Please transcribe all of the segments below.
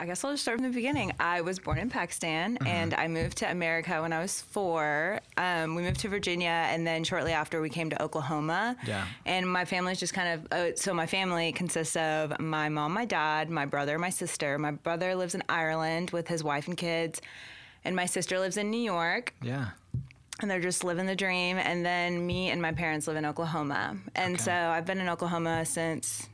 I guess I'll just start from the beginning. I was born in Pakistan and I moved to America when I was four. Um, we moved to Virginia and then shortly after we came to Oklahoma. Yeah. And my family's just kind of, uh, so my family consists of my mom, my dad, my brother, my sister. My brother lives in Ireland with his wife and kids. And my sister lives in New York Yeah. and they're just living the dream. And then me and my parents live in Oklahoma. And Okay. so I've been in Oklahoma since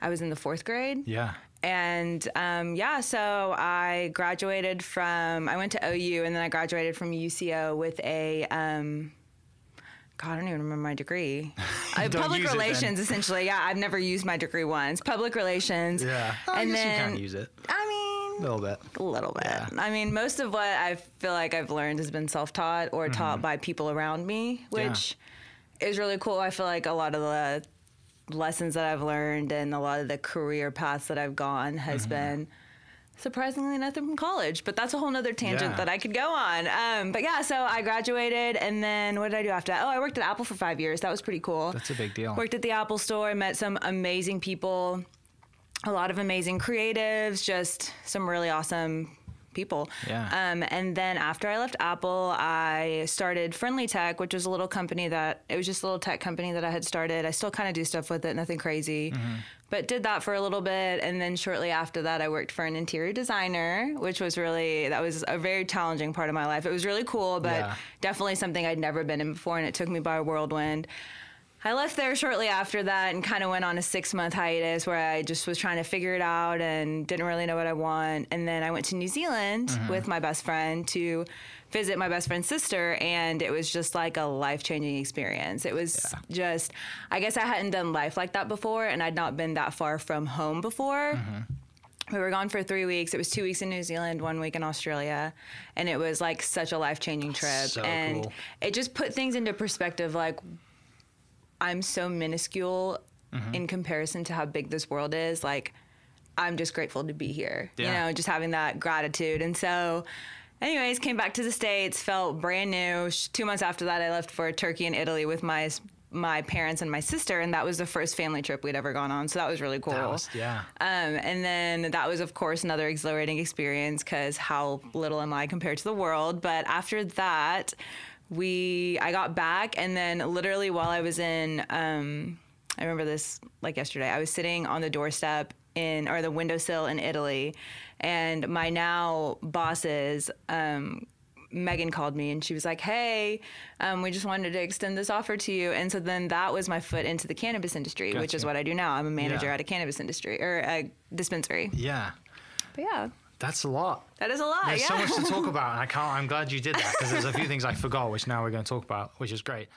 I was in the fourth grade. Yeah. And um, yeah, so I graduated from, I went to OU and then I graduated from UCO with a, um, God, I don't even remember my degree. Uh, public use it then. relations, essentially. Yeah, I've never used my degree once. Public relations. Yeah. I and guess then, you can use it I mean, a little bit. a little bit. Yeah. I mean, most of what I feel like I've learned has been self taught or taught by people around me, which is really cool. I feel like a lot of the lessons that I've learned and a lot of the career paths that I've gone has been surprisingly nothing from college. But that's a whole nother tangent Yeah. that I could go on. Um, but yeah, so I graduated and then what did I do after that? Oh, I worked at Apple for five years. That was pretty cool. That's a big deal. Worked at the Apple store, met some amazing people, a lot of amazing creatives, just some really awesome people. Yeah. Um, and then after I left Apple, I started FRIENDLiTECH, which was a little company that it was just a little tech company that I had started. I still kind of do stuff with it, nothing crazy, Mm-hmm. but did that for a little bit. And then shortly after that, I worked for an interior designer, which was really that was a very challenging part of my life. It was really cool, but Yeah. definitely something I'd never been in before, and it took me by a whirlwind. I left there shortly after that and kind of went on a six month hiatus where I just was trying to figure it out and didn't really know what I want. And then I went to New Zealand mm-hmm. with my best friend to visit my best friend's sister, and it was just like a life changing experience. It was Yeah. just, I guess I hadn't done life like that before, and I'd not been that far from home before. Mm-hmm. We were gone for three weeks. It was two weeks in New Zealand, one week in Australia. And it was like such a life changing trip. So and cool. it just put things into perspective like, I'm so minuscule Mm-hmm. in comparison to how big this world is. Like, I'm just grateful to be here, yeah. you know, just having that gratitude. And so, anyways, came back to the States, felt brand new. Two months after that, I left for Turkey and Italy with my my parents and my sister, and that was the first family trip we'd ever gone on. So that was really cool. Was, yeah. Um, and then that was, of course, another exhilarating experience because how little am I compared to the world? But after that, we I got back, and then literally while I was in, um, I remember this like yesterday. I was sitting on the doorstep in or the windowsill in Italy, and my now bosses. Um, Megan called me and she was like, "Hey, um, we just wanted to extend this offer to you." And so then that was my foot into the cannabis industry, which is what I do now. I'm a manager Yeah. at a cannabis industry or a dispensary. Yeah. But yeah, That's a lot. that is a lot. There's yeah. so much to talk about, and I can't. I'm glad you did that because there's a few things I forgot, which now we're going to talk about, which is great.